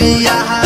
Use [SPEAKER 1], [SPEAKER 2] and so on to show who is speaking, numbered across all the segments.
[SPEAKER 1] 咿呀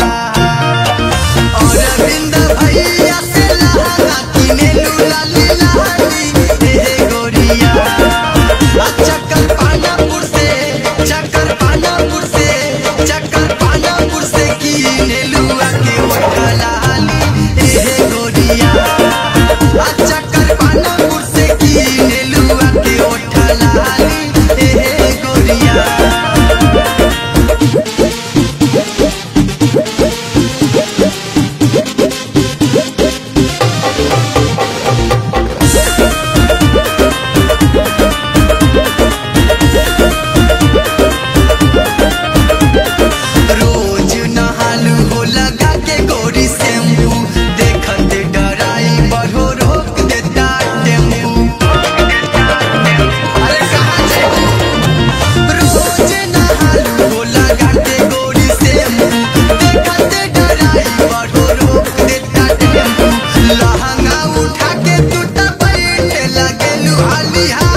[SPEAKER 1] mi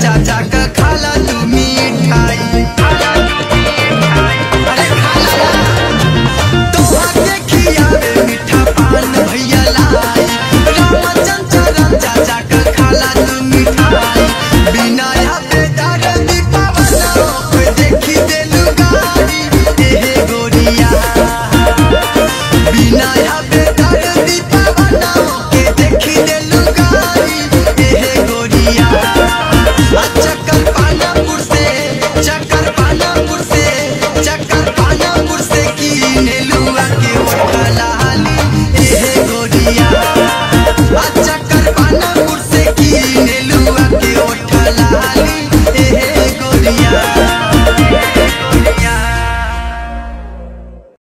[SPEAKER 1] cha cha cha